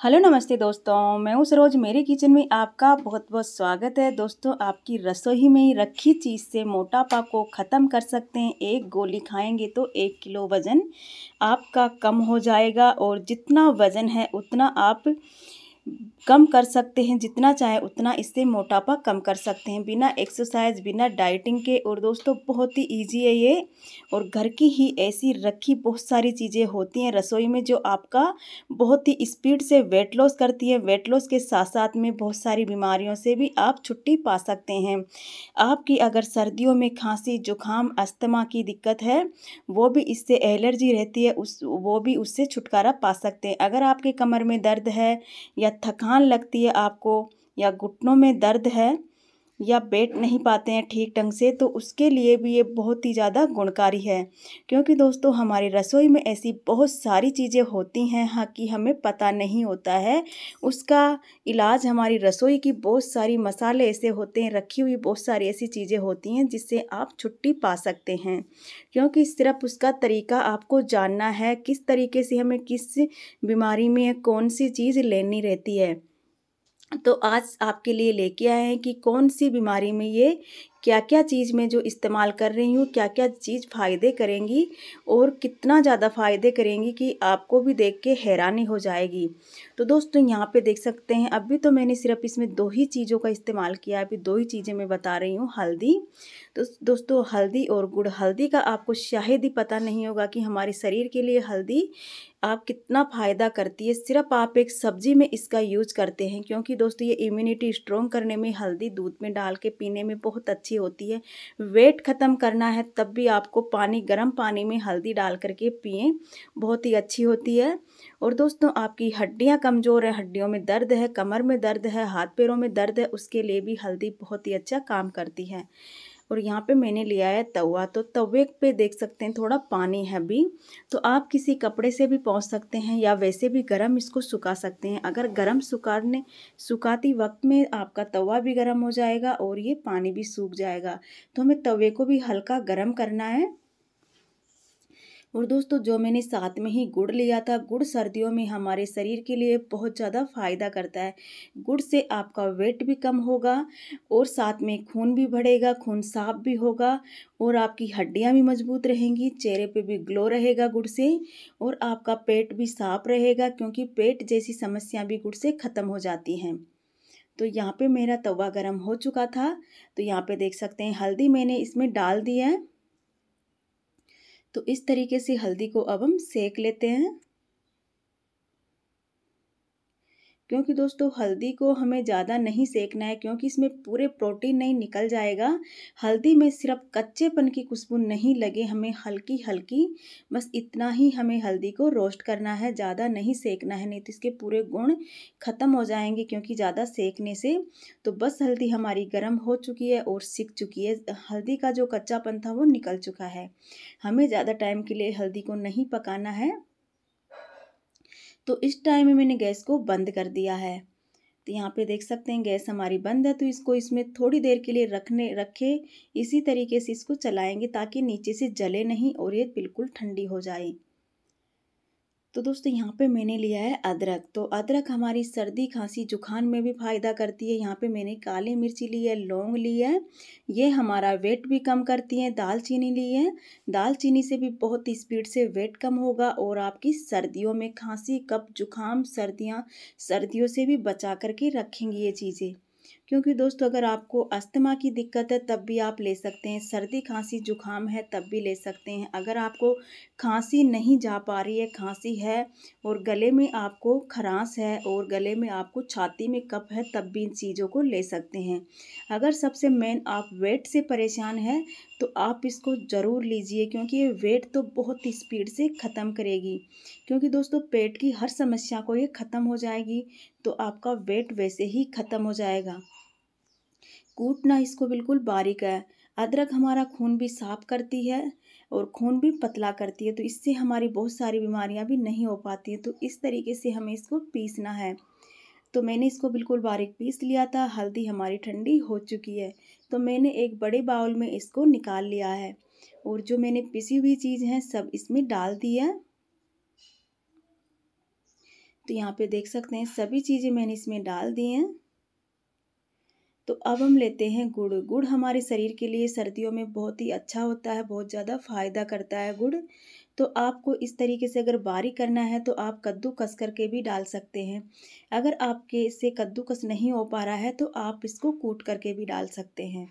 Hello नमस्ते दोस्तों, मैं उस रोज़ मेरे किचन में आपका बहुत बहुत स्वागत है। दोस्तों, आपकी रसोई में रखी चीज़ से मोटापा को ख़त्म कर सकते हैं। एक गोली खाएँगे तो एक किलो वज़न आपका कम हो जाएगा और जितना वज़न है, उतना आप कम कर सकते हैं, जितना चाहे उतना इससे मोटापा कम कर सकते हैं। बिना एक्सरसाइज बिना डाइटिंग के, और दोस्तों बहुत ही इजी है ये। और घर की ही ऐसी रखी बहुत सारी चीज़ें होती हैं रसोई में, जो आपका बहुत ही स्पीड से वेट लॉस करती है। वेट लॉस के साथ साथ में बहुत सारी बीमारियों से भी आप छुट्टी पा सकते हैं। आपकी अगर सर्दियों में खांसी, जुकाम, अस्थमा की दिक्कत है, वो भी इससे एलर्जी रहती है, उस, वो भी उससे छुटकारा पा सकते हैं। अगर आपके कमर में दर्द है या थकान लगती है आपको या घुटनों में दर्द है या बैठ नहीं पाते हैं ठीक ढंग से तो उसके लिए भी ये बहुत ही ज़्यादा गुणकारी है। क्योंकि दोस्तों, हमारी रसोई में ऐसी बहुत सारी चीज़ें होती हैं हाँ कि हमें पता नहीं होता है। उसका इलाज हमारी रसोई की बहुत सारी मसाले ऐसे होते हैं, रखी हुई बहुत सारी ऐसी चीज़ें होती हैं, जिससे आप छुट्टी पा सकते हैं। क्योंकि सिर्फ़ उसका तरीका आपको जानना है, किस तरीके से हमें किस बीमारी में कौन सी चीज़ लेनी रहती है। तो आज आपके लिए लेके आए हैं कि कौन सी बीमारी में ये क्या क्या चीज़ में जो इस्तेमाल कर रही हूँ क्या क्या चीज़ फ़ायदे करेंगी और कितना ज़्यादा फ़ायदे करेंगी कि आपको भी देख के हैरानी हो जाएगी। तो दोस्तों, यहाँ पे देख सकते हैं, अभी तो मैंने सिर्फ़ इसमें दो ही चीज़ों का इस्तेमाल किया है। अभी दो ही चीज़ें मैं बता रही हूँ, हल्दी तो दोस्तों, हल्दी और गुड़। हल्दी का आपको शायद ही पता नहीं होगा कि हमारे शरीर के लिए हल्दी आप कितना फ़ायदा करती है। सिर्फ़ आप एक सब्ज़ी में इसका यूज़ करते हैं, क्योंकि दोस्तों, ये इम्यूनिटी स्ट्रॉन्ग करने में हल्दी दूध में डाल के पीने में बहुत अच्छी होती है। वेट ख़त्म करना है, तब भी आपको पानी, गर्म पानी में हल्दी डाल करके पिए, बहुत ही अच्छी होती है। और दोस्तों, आपकी हड्डियाँ कमज़ोर है, हड्डियों में दर्द है, कमर में दर्द है हाथ पैरों में दर्द है, उसके लिए भी हल्दी बहुत ही अच्छा काम करती है। और यहाँ पे मैंने लिया है तवा। तो तवे पे देख सकते हैं थोड़ा पानी है अभी। तो आप किसी कपड़े से भी पहुँच सकते हैं या वैसे भी गर्म इसको सुखा सकते हैं। अगर गर्म सुखाने, सुखाती वक्त में आपका तवा भी गर्म हो जाएगा और ये पानी भी सूख जाएगा। तो हमें तवे को भी हल्का गर्म करना है। और दोस्तों, जो मैंने साथ में ही गुड़ लिया था, गुड़ सर्दियों में हमारे शरीर के लिए बहुत ज़्यादा फ़ायदा करता है। गुड़ से आपका वेट भी कम होगा और साथ में खून भी बढ़ेगा, खून साफ़ भी होगा और आपकी हड्डियाँ भी मज़बूत रहेंगी, चेहरे पे भी ग्लो रहेगा गुड़ से और आपका पेट भी साफ़ रहेगा क्योंकि पेट जैसी समस्या भी गुड़ से ख़त्म हो जाती हैं। तो यहाँ पे मेरा तवा गरम हो चुका था तो यहाँ पे देख सकते हैं, हल्दी मैंने इसमें डाल दिया है। तो इस तरीके से हल्दी को अब हम सेक लेते हैं। क्योंकि दोस्तों, हल्दी को हमें ज़्यादा नहीं सेकना है क्योंकि इसमें पूरे प्रोटीन नहीं निकल जाएगा। हल्दी में सिर्फ़ कच्चेपन की खुशबू नहीं लगे, हमें हल्की हल्की बस इतना ही हमें हल्दी को रोस्ट करना है, ज़्यादा नहीं सेकना है, नहीं तो इसके पूरे गुण ख़त्म हो जाएँगे क्योंकि ज़्यादा सेकने से। तो बस हल्दी हमारी गर्म हो चुकी है और सीख चुकी है। हल्दी का जो कच्चापन था वो निकल चुका है। हमें ज़्यादा टाइम के लिए हल्दी को नहीं पकाना है। तो इस टाइम में मैंने गैस को बंद कर दिया है। तो यहाँ पे देख सकते हैं गैस हमारी बंद है तो इसको इसमें थोड़ी देर के लिए रखने, रखे, इसी तरीके से इसको चलाएँगे ताकि नीचे से जले नहीं और ये बिल्कुल ठंडी हो जाए। तो दोस्तों यहाँ पे मैंने लिया है अदरक। तो अदरक हमारी सर्दी, खांसी जुखान में भी फ़ायदा करती है। यहाँ पे मैंने काली मिर्ची ली है, लौंग ली है। ये हमारा वेट भी कम करती है, दालचीनी ली है। दालचीनी से भी बहुत स्पीड से वेट कम होगा और आपकी सर्दियों में खांसी कप जुखाम, सर्दियाँ, सर्दियों से भी बचा करके रखेंगी ये चीज़ें। क्योंकि दोस्तों, अगर आपको अस्थमा की दिक्कत है, तब भी आप ले सकते हैं। सर्दी, खांसी, जुकाम है, तब भी ले सकते हैं। अगर आपको खांसी नहीं जा पा रही है, खांसी है और गले में आपको खरास है और गले में आपको छाती में कप है, तब भी इन चीज़ों को ले सकते हैं। अगर सबसे मेन आप वेट से परेशान हैं तो आप इसको ज़रूर लीजिए, क्योंकि ये वेट तो बहुत ही स्पीड से ख़त्म करेगी। क्योंकि दोस्तों, पेट की हर समस्या को ये ख़त्म हो जाएगी। तो आपका वेट वैसे ही ख़त्म हो जाएगा। कूटना इसको बिल्कुल बारीक है। अदरक हमारा खून भी साफ़ करती है और खून भी पतला करती है तो इससे हमारी बहुत सारी बीमारियाँ भी नहीं हो पाती हैं तो इस तरीके से हमें इसको पीसना है। तो मैंने इसको बिल्कुल बारीक पीस लिया था, हल्दी हमारी ठंडी हो चुकी है तो मैंने एक बड़े बाउल में इसको निकाल लिया है और जो मैंने पिसी हुई चीज़ है, सब इसमें डाल दिया तो यहाँ पे देख सकते हैं, सभी चीज़ें मैंने इसमें डाल दी हैं। तो अब हम लेते हैं गुड़। गुड़ हमारे शरीर के लिए सर्दियों में बहुत ही अच्छा होता है, बहुत ज़्यादा फ़ायदा करता है गुड़। तो आपको इस तरीके से अगर बारीक करना है तो आप कद्दू कस करके भी डाल सकते हैं। अगर आपके से कद्दू कस नहीं हो पा रहा है तो आप इसको कूट करके भी डाल सकते हैं।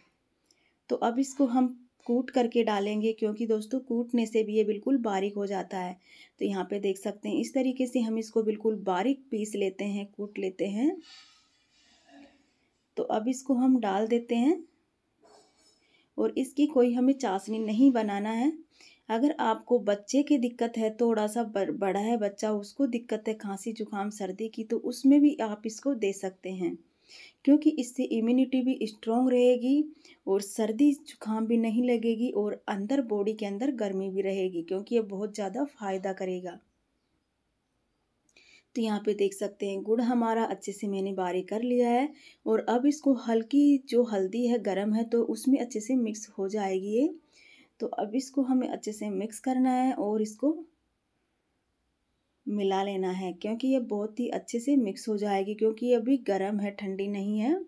तो अब इसको हम कूट करके डालेंगे क्योंकि दोस्तों कूटने से भी ये बिल्कुल बारीक हो जाता है। तो यहाँ पे देख सकते हैं, इस तरीके से हम इसको बिल्कुल बारीक पीस लेते हैं, कूट लेते हैं। तो अब इसको हम डाल देते हैं और इसकी कोई हमें चाशनी नहीं बनाना है। अगर आपको बच्चे की दिक्कत है थोड़ा सा बड़ा है बच्चा, उसको दिक्कत है खांसी, जुकाम, सर्दी की तो उसमें भी आप इसको दे सकते हैं। क्योंकि इससे इम्यूनिटी भी स्ट्रॉन्ग रहेगी और सर्दी, जुकाम भी नहीं लगेगी और अंदर बॉडी के अंदर गर्मी भी रहेगी क्योंकि ये बहुत ज़्यादा फ़ायदा करेगा। तो यहाँ पे देख सकते हैं, गुड़ हमारा अच्छे से मैंने बारी कर लिया है और अब इसको हल्की, जो हल्दी है, गर्म है तो उसमें अच्छे से मिक्स हो जाएगी ये। तो अब इसको हमें अच्छे से मिक्स करना है और इसको मिला लेना है, क्योंकि ये बहुत ही अच्छे से मिक्स हो जाएगी, क्योंकि ये अभी गर्म है, ठंडी नहीं है।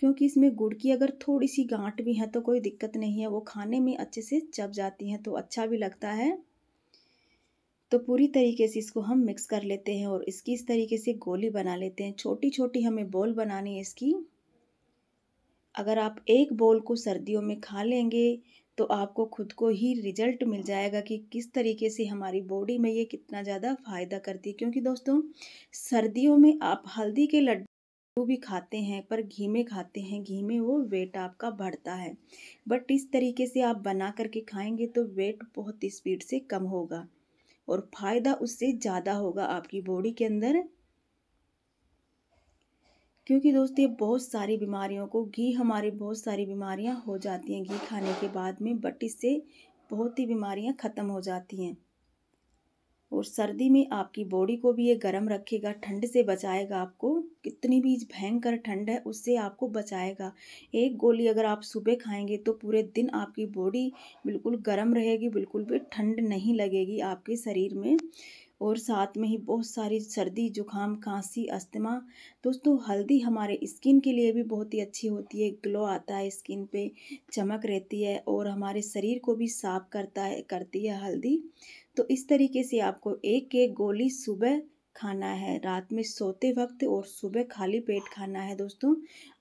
क्योंकि इसमें गुड़ की अगर थोड़ी सी गांठ भी है तो कोई दिक्कत नहीं है, वो खाने में अच्छे से चप जाती हैं तो अच्छा भी लगता है। तो पूरी तरीके से इसको हम मिक्स कर लेते हैं और इसकी इस तरीके से गोली बना लेते हैं। छोटी छोटी हमें बॉल बनानी है इसकी। अगर आप एक बॉल को सर्दियों में खा लेंगे तो आपको खुद को ही रिज़ल्ट मिल जाएगा कि किस तरीके से हमारी बॉडी में ये कितना ज़्यादा फ़ायदा करती है। क्योंकि दोस्तों, सर्दियों में आप हल्दी के लड्डू भी खाते हैं, पर घी में खाते हैं। घी में वो वेट आपका बढ़ता है। बट इस तरीके से आप बना करके खाएँगे तो वेट बहुत स्पीड से कम होगा और फ़ायदा उससे ज़्यादा होगा आपकी बॉडी के अंदर। क्योंकि दोस्त, ये बहुत सारी बीमारियों को, घी हमारी बहुत सारी बीमारियाँ हो जाती हैं घी खाने के बाद में बट इससे बहुत ही बीमारियाँ ख़त्म हो जाती हैं। और सर्दी में आपकी बॉडी को भी ये गर्म रखेगा, ठंड से बचाएगा आपको, कितनी भी भयंकर ठंड है उससे आपको बचाएगा। एक गोली अगर आप सुबह खाएँगे तो पूरे दिन आपकी बॉडी बिल्कुल गर्म रहेगी, बिल्कुल भी ठंड नहीं लगेगी आपके शरीर में। और साथ में ही बहुत सारी सर्दी, जुकाम, खांसी, अस्थमा। दोस्तों, हल्दी हमारे स्किन के लिए भी बहुत ही अच्छी होती है। ग्लो आता है स्किन पे, चमक रहती है और हमारे शरीर को भी साफ़ करता है, करती है हल्दी। तो इस तरीके से आपको एक एक गोली सुबह खाना है। रात में सोते वक्त और सुबह खाली पेट खाना है दोस्तों।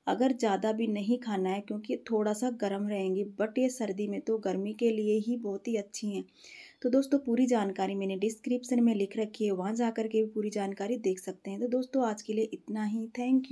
अगर ज़्यादा भी नहीं खाना है, क्योंकि थोड़ा सा गर्म रहेंगी, बट ये सर्दी में तो गर्मी के लिए ही बहुत ही अच्छी हैं। तो दोस्तों पूरी जानकारी मैंने डिस्क्रिप्शन में लिख रखी है, वहाँ जा के भी पूरी जानकारी देख सकते हैं। तो दोस्तों आज के लिए इतना ही। Thank you